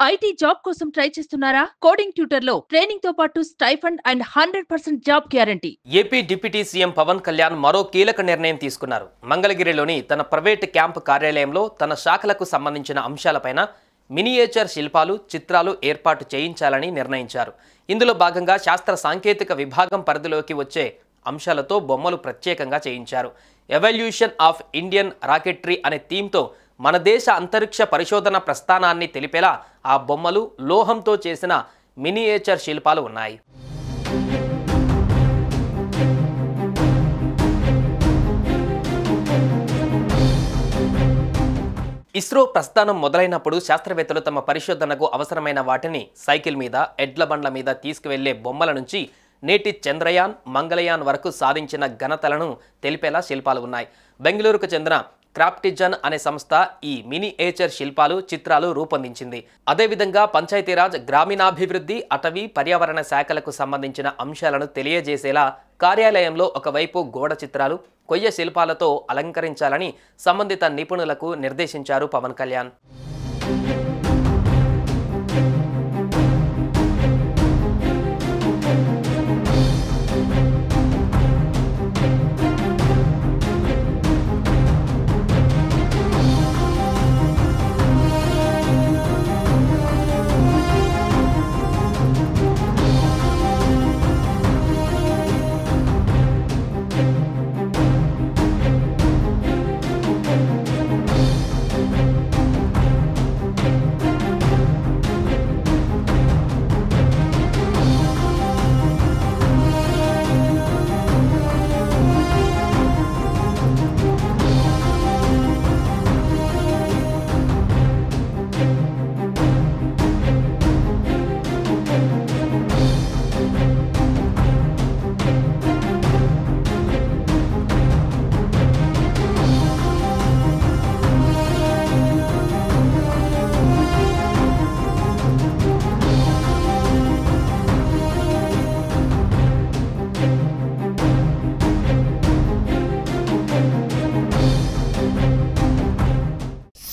IT job కోసం try చేస్తున్నారా? Coding ట్యూటర్లో ట్రైనింగ్తో పాటు stipend and hundred percent job guarantee. AP deputy CM Pavan Kalyan మరో కీలక నిర్ణయం తీసుకున్నారు. మంగళగిరిలోని తన ప్రైవేట్ క్యాంప్ కార్యాలయంలో తన శాఖలకు సంబంధించిన అంశాలపైన మినియేచర్ శిల్పాలు చిత్రాలు ఏర్పాటు చేయించాలని నిర్ణయించారు. ఇందులో భాగంగా శాస్త్ర సాంకేతిక విభాగం పరిధిలోకి వచ్చే అంశాలతో బొమ్మలు ప్రత్యేకంగా చేయించారు. ఎవల్యూషన్ ఆఫ్ ఇండియన్ రాకెట్రీ అనే థీమ్తో మన దేశ అంతరిక్ష పరిశోధన ప్రస్థానాన్ని తెలిపేలా ఆ బొమ్మలు లోహంతో చేసిన మినియేచర్ శిల్పాలు ఉన్నాయి. ఇస్రో ప్రస్థానం మొదలైనప్పుడు శాస్త్రవేత్తలు తమ పరిశోధనకు అవసరమైన వాటిని సైకిల్ మీద ఎడ్ల బండ్ల మీద తీసుకువెళ్ళే బొమ్మల నుంచి నేటి చంద్రయాన్ మంగళయాన్ వరకు సాధించిన ఘనతలను తెలిపేలా శిల్పాలు ఉన్నాయి. బెంగళూరుకు చెందిన క్రాప్టిజన్ అనే సంస్థ ఈ మినియేచర్ శిల్పాలు చిత్రాలు రూపొందించింది. అదేవిధంగా పంచాయతీరాజ్ గ్రామీణాభివృద్ధి అటవీ పర్యావరణ శాఖలకు సంబంధించిన అంశాలను తెలియజేసేలా కార్యాలయంలో ఒకవైపు గోడ చిత్రాలు కొయ్య శిల్పాలతో అలంకరించాలని సంబంధిత నిపుణులకు నిర్దేశించారు పవన్ కళ్యాణ్.